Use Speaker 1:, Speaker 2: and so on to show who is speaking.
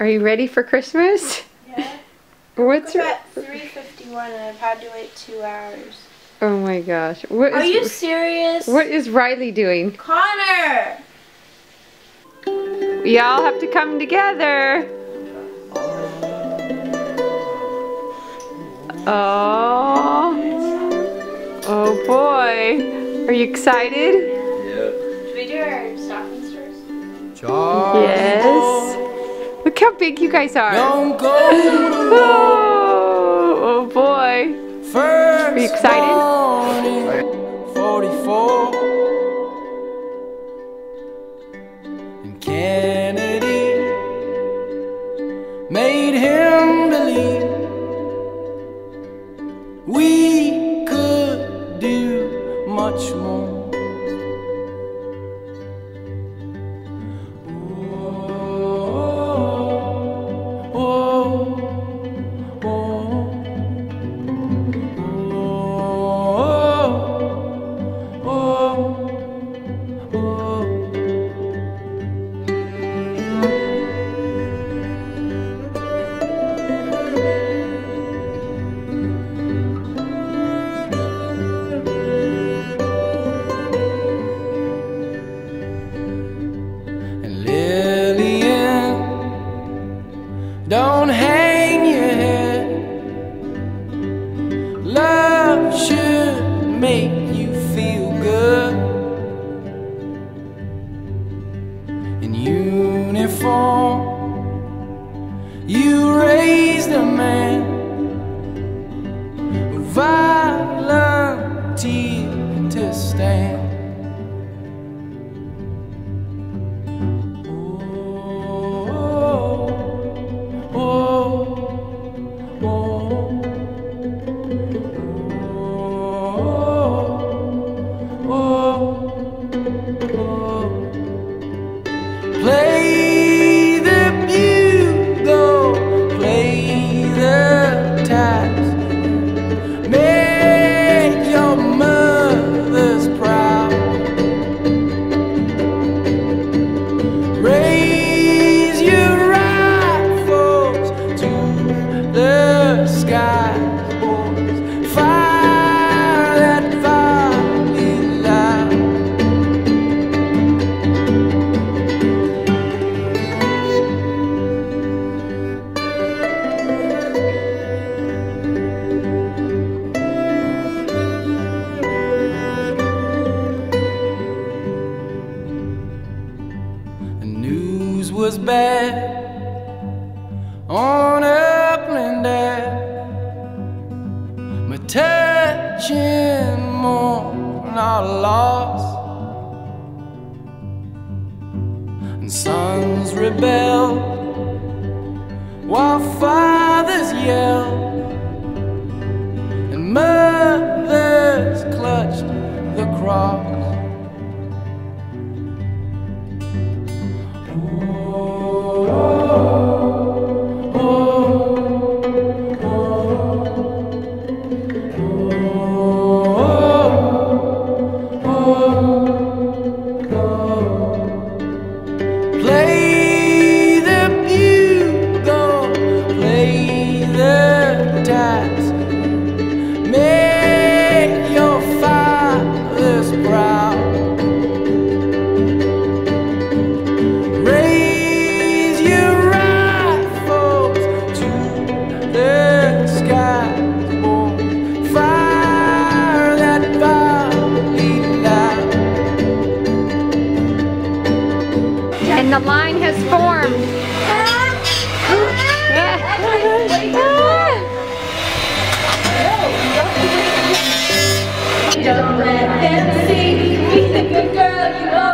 Speaker 1: Are you ready for Christmas?
Speaker 2: Yeah.
Speaker 1: What's
Speaker 2: We're at 351 and I've had to wait two hours.
Speaker 1: Oh my gosh. What
Speaker 2: Are
Speaker 1: is-
Speaker 2: you serious?
Speaker 1: What is Riley doing?
Speaker 2: Connor!
Speaker 1: We all have to come together. Oh. Oh boy. Are you excited?
Speaker 2: Should we do our stockings first?
Speaker 1: Yes. Look how big you guys are.
Speaker 3: Don't go
Speaker 1: Oh, oh boy.
Speaker 3: first.
Speaker 1: Are you excited?
Speaker 3: morning, 44. And Kennedy made him believe we could do much more. Don't hang your head. Love should make you feel good. In uniform, you raised a man was bad on Upland Ave. My touching mourn our lost. And sons rebel while fathers yell. And mothers clutched the cross.
Speaker 1: And the line has formed.
Speaker 2: Don't let them see. Be the good girl you always